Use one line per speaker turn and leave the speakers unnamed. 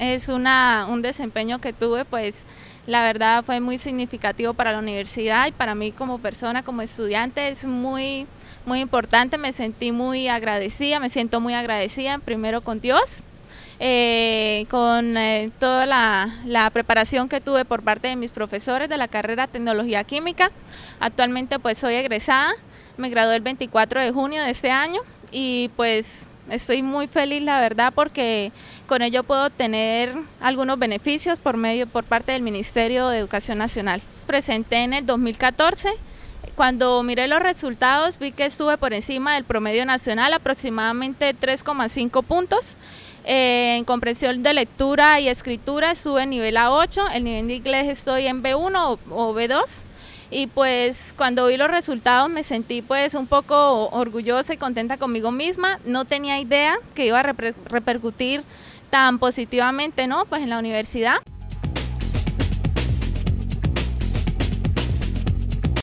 es una, un desempeño que tuve, pues la verdad fue muy significativo para la universidad y para mí como persona, como estudiante, es muy, muy importante. Me sentí muy agradecida, me siento muy agradecida primero con Dios. Eh, con eh, toda la, la, preparación que tuve por parte de mis profesores de la carrera Tecnología Química. Actualmente pues soy egresada, me gradué el 24 de junio de este año y pues estoy muy feliz la verdad porque con ello puedo tener algunos beneficios por medio por parte del Ministerio de Educación Nacional. Presenté en el 2014 cuando miré los resultados vi que estuve por encima del promedio nacional aproximadamente 3,5 puntos. Eh, en comprensión de lectura y escritura estuve en nivel A8, el nivel de inglés estoy en B1 o B2 y pues cuando vi los resultados me sentí pues un poco orgullosa y contenta conmigo misma. No tenía idea que iba a repercutir tan positivamente, ¿no? Pues en la universidad.